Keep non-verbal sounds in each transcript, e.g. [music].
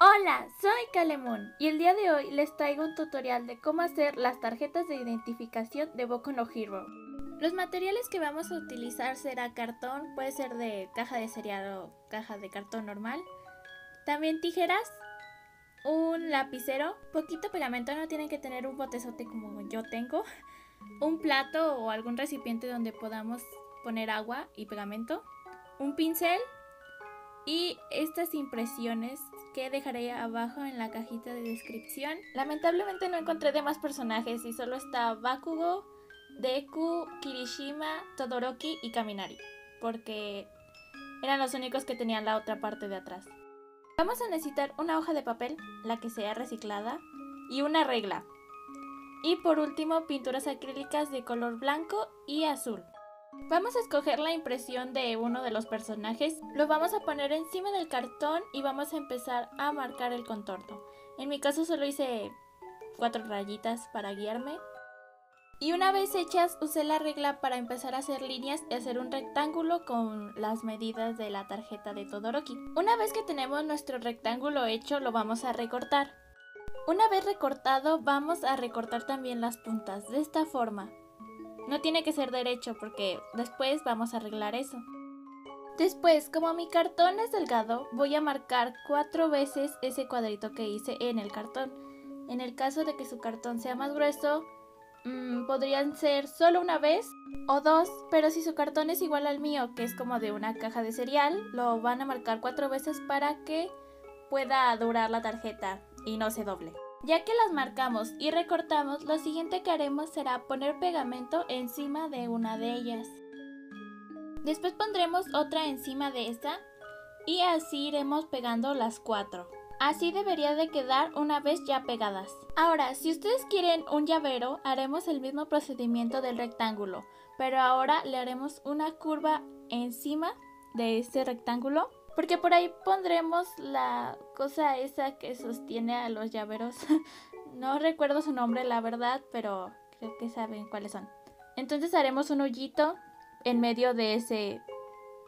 Hola, soy Calemon y el día de hoy les traigo un tutorial de cómo hacer las tarjetas de identificación de Boku no Hero. Los materiales que vamos a utilizar será cartón, puede ser de caja de cereal o caja de cartón normal. También tijeras, un lapicero, poquito pegamento, no tienen que tener un botezote como yo tengo. Un plato o algún recipiente donde podamos poner agua y pegamento. Un pincel y estas impresiones que dejaré abajo en la cajita de descripción. Lamentablemente no encontré demás personajes y solo está Bakugo, Deku, Kirishima, Todoroki y Kaminari, porque eran los únicos que tenían la otra parte de atrás. Vamos a necesitar una hoja de papel, la que sea reciclada, y una regla. Y por último, pinturas acrílicas de color blanco y azul. Vamos a escoger la impresión de uno de los personajes, lo vamos a poner encima del cartón y vamos a empezar a marcar el contorno. En mi caso solo hice cuatro rayitas para guiarme. Y una vez hechas usé la regla para empezar a hacer líneas y hacer un rectángulo con las medidas de la tarjeta de Todoroki. Una vez que tenemos nuestro rectángulo hecho lo vamos a recortar. Una vez recortado vamos a recortar también las puntas de esta forma. No tiene que ser derecho porque después vamos a arreglar eso. Después, como mi cartón es delgado, voy a marcar cuatro veces ese cuadrito que hice en el cartón. En el caso de que su cartón sea más grueso, mmm, podrían ser solo una vez o dos, pero si su cartón es igual al mío, que es como de una caja de cereal, lo van a marcar cuatro veces para que pueda durar la tarjeta y no se doble. Ya que las marcamos y recortamos, lo siguiente que haremos será poner pegamento encima de una de ellas. Después pondremos otra encima de esta y así iremos pegando las cuatro. Así debería de quedar una vez ya pegadas. Ahora, si ustedes quieren un llavero, haremos el mismo procedimiento del rectángulo, pero ahora le haremos una curva encima de este rectángulo porque por ahí pondremos la cosa esa que sostiene a los llaveros. [laughs] no recuerdo su nombre, la verdad, pero creo que saben cuáles son. Entonces haremos un hoyito en medio de ese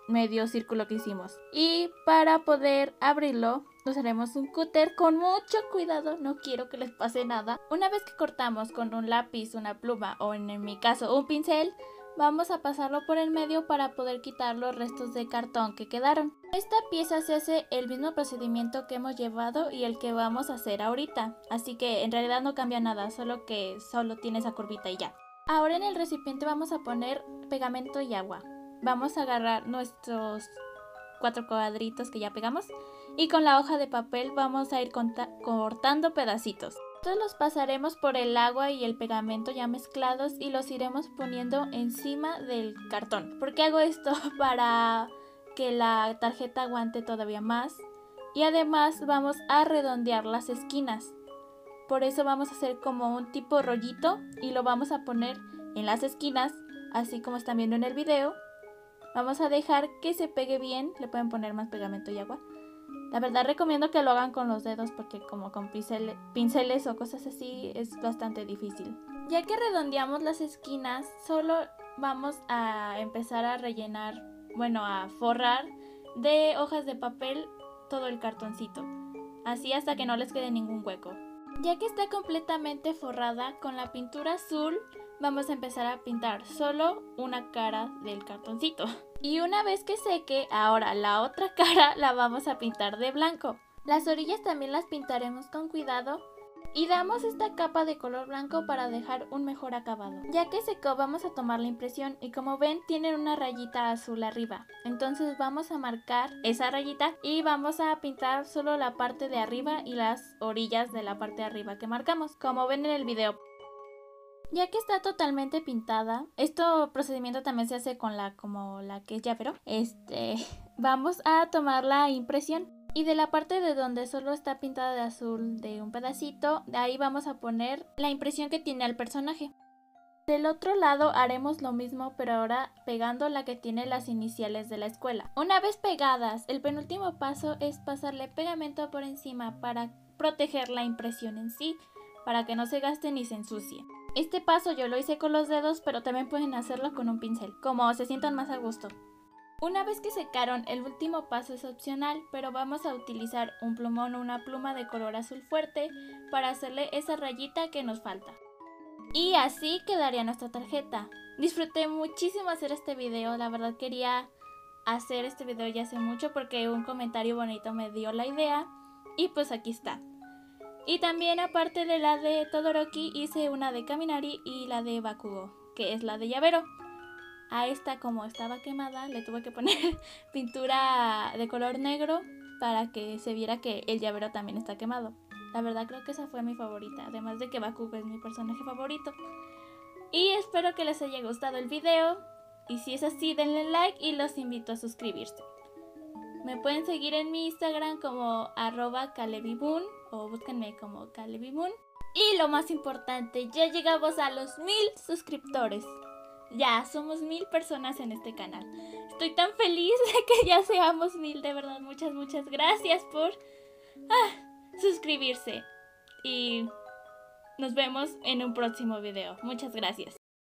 medio círculo que hicimos. Y para poder abrirlo, usaremos un cúter con mucho cuidado, no quiero que les pase nada. Una vez que cortamos con un lápiz, una pluma o en mi caso un pincel, vamos a pasarlo por el medio para poder quitar los restos de cartón que quedaron. Esta pieza se hace el mismo procedimiento que hemos llevado y el que vamos a hacer ahorita, así que en realidad no cambia nada, solo que solo tiene esa curvita y ya. Ahora en el recipiente vamos a poner pegamento y agua. Vamos a agarrar nuestros cuatro cuadritos que ya pegamos y con la hoja de papel vamos a ir cortando pedacitos. Estos los pasaremos por el agua y el pegamento ya mezclados y los iremos poniendo encima del cartón. ¿Por qué hago esto? [laughs] Para que la tarjeta aguante todavía más. Y además vamos a redondear las esquinas. Por eso vamos a hacer como un tipo rollito y lo vamos a poner en las esquinas, así como están viendo en el video. Vamos a dejar que se pegue bien, le pueden poner más pegamento y agua la verdad recomiendo que lo hagan con los dedos porque como con pinceles o cosas así es bastante difícil. Ya que redondeamos las esquinas, solo vamos a empezar a rellenar, bueno, a forrar de hojas de papel todo el cartoncito. Así hasta que no les quede ningún hueco. Ya que está completamente forrada con la pintura azul, vamos a empezar a pintar solo una cara del cartoncito. Y una vez que seque, ahora la otra [laughs] cara la vamos a pintar de blanco. Las orillas también las pintaremos con cuidado y damos esta capa de color blanco para dejar un mejor acabado. Ya que secó vamos a tomar la impresión y como ven tiene una rayita azul arriba. Entonces vamos a marcar esa rayita y vamos a pintar solo la parte de arriba y las orillas de la parte de arriba que marcamos, como ven en el video. Ya que está totalmente pintada, este procedimiento también se hace con la como la que es pero Este, [laughs] vamos a tomar la impresión y de la parte de donde solo está pintada de azul de un pedacito, de ahí vamos a poner la impresión que tiene el personaje. Del otro lado haremos lo mismo pero ahora pegando la que tiene las iniciales de la escuela. Una vez pegadas, el penúltimo paso es pasarle pegamento por encima para proteger la impresión en sí para que no se gaste ni se ensucie. Este paso yo lo hice con los dedos, pero también pueden hacerlo con un pincel, como se sientan más a gusto. Una vez que secaron, el último paso es opcional, pero vamos a utilizar un plumón o una pluma de color azul fuerte para hacerle esa rayita que nos falta. Y así quedaría nuestra tarjeta. Disfruté muchísimo hacer este video, la verdad quería hacer este video ya hace mucho porque un comentario bonito me dio la idea y pues aquí está. Y también aparte de la de Todoroki hice una de Kaminari y la de Bakugo, que es la de llavero. A esta como estaba quemada le tuve que poner [laughs] pintura de color negro para que se viera que el llavero también está quemado. La verdad creo que esa fue mi favorita, además de que Bakugo es mi personaje favorito. Y espero que les haya gustado el video. Y si es así, denle like y los invito a suscribirse. Me pueden seguir en mi Instagram como arroba o búsquenme como calebibun. Y lo más importante, ya llegamos a los mil suscriptores. Ya, somos mil personas en este canal. Estoy tan feliz de que ya seamos mil, de verdad. Muchas, muchas gracias por ah, suscribirse. Y nos vemos en un próximo video. Muchas gracias.